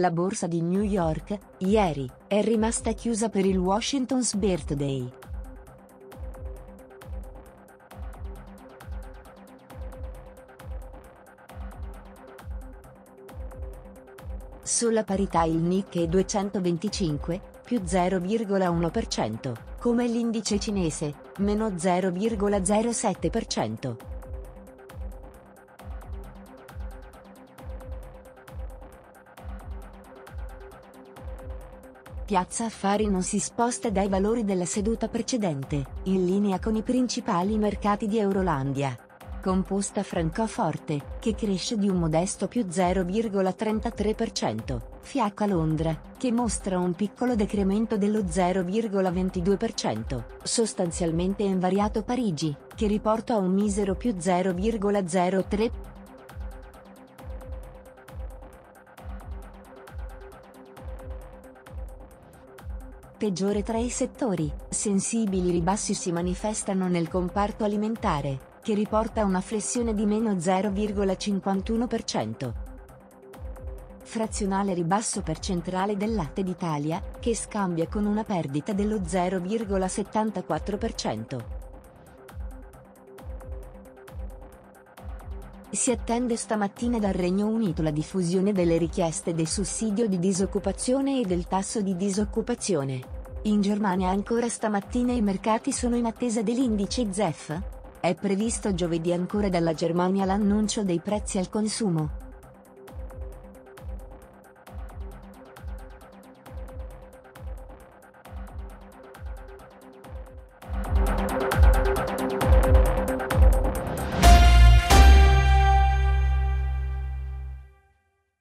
La borsa di New York, ieri, è rimasta chiusa per il Washington's Birthday. Sulla parità il Nikkei 225, più 0,1%, come l'indice cinese, meno 0,07%. Piazza Affari non si sposta dai valori della seduta precedente, in linea con i principali mercati di Eurolandia composta Francoforte, che cresce di un modesto più 0,33%, Fiacca Londra, che mostra un piccolo decremento dello 0,22%, sostanzialmente invariato Parigi, che riporta un misero più 0,03%. Peggiore tra i settori, sensibili ribassi si manifestano nel comparto alimentare, che riporta una flessione di meno 0,51%. Frazionale ribasso percentuale del latte d'Italia, che scambia con una perdita dello 0,74%. Si attende stamattina dal Regno Unito la diffusione delle richieste del sussidio di disoccupazione e del tasso di disoccupazione. In Germania ancora stamattina i mercati sono in attesa dell'indice ZEF, è previsto giovedì ancora dalla Germania l'annuncio dei prezzi al consumo.